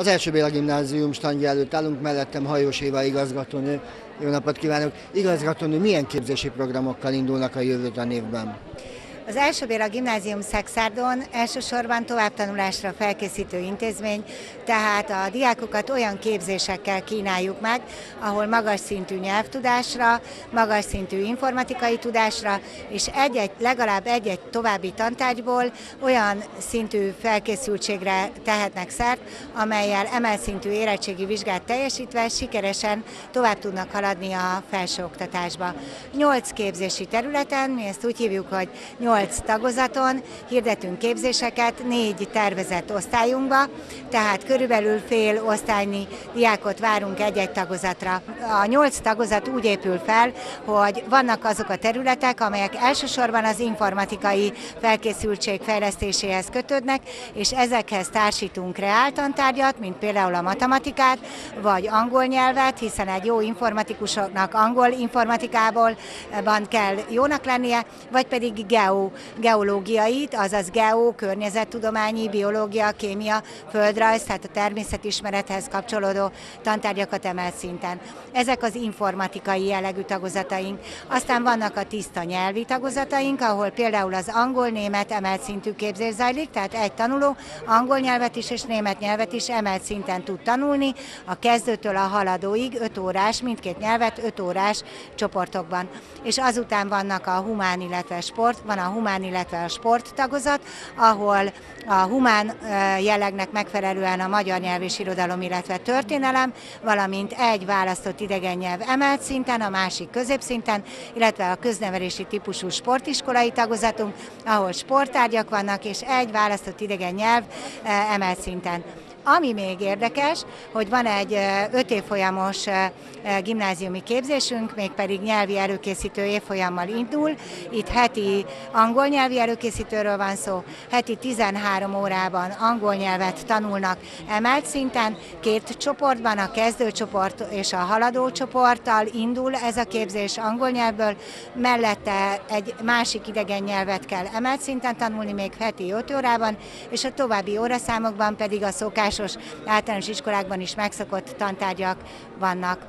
Az első Béla Gimnázium standja előtt állunk, mellettem Hajós Éva igazgatónő. Jó napot kívánok! Igazgatónő, milyen képzési programokkal indulnak a jövő tanévben? Az első Béla Gimnázium Szexárdon elsősorban továbbtanulásra felkészítő intézmény, tehát a diákokat olyan képzésekkel kínáljuk meg, ahol magas szintű nyelvtudásra, magas szintű informatikai tudásra, és egy-egy, legalább egy-egy további tantárgyból olyan szintű felkészültségre tehetnek szert, amelyel emelt szintű érettségi vizsgát teljesítve sikeresen tovább tudnak haladni a felsőoktatásba. Nyolc képzési területen, mi ezt úgy hívjuk, hogy nyolc 8 tagozaton hirdetünk képzéseket négy tervezett osztályunkba, tehát körülbelül fél osztálynyi diákot várunk egy-egy tagozatra. A nyolc tagozat úgy épül fel, hogy vannak azok a területek, amelyek elsősorban az informatikai felkészültség fejlesztéséhez kötődnek, és ezekhez társítunk reáltantárgyat, mint például a matematikát, vagy angol nyelvet, hiszen egy jó informatikusoknak angol informatikából van kell jónak lennie, vagy pedig geo geológiait, azaz geo, környezettudományi, biológia, kémia, földrajz, tehát a természetismerethez kapcsolódó tantárgyakat emelt szinten. Ezek az informatikai jellegű tagozataink. Aztán vannak a tiszta nyelvi tagozataink, ahol például az angol-német emelt szintű képzés zajlik, tehát egy tanuló angol nyelvet is és német nyelvet is emelt szinten tud tanulni, a kezdőtől a haladóig 5 órás, mindkét nyelvet 5 órás csoportokban. És azután vannak a humán, illetve sport, van a humán, illetve a sport tagozat, ahol a humán jellegnek megfelelően a magyar nyelv és irodalom, illetve történelem, valamint egy választott idegen nyelv emelt szinten, a másik középszinten, illetve a köznevelési típusú sportiskolai tagozatunk, ahol sporttárgyak vannak, és egy választott idegen nyelv emelt szinten. Ami még érdekes, hogy van egy öt évfolyamos gimnáziumi képzésünk, mégpedig nyelvi előkészítő évfolyammal indul. Itt heti angol nyelvi előkészítőről van szó, heti 13 órában angol nyelvet tanulnak emelt szinten, két csoportban, a kezdőcsoport és a haladó csoporttal indul ez a képzés angol nyelvből, mellette egy másik idegen nyelvet kell emelt szinten tanulni, még heti 5 órában, és a további óraszámokban pedig a szokás szokásos általános iskolákban is megszokott tantárgyak vannak.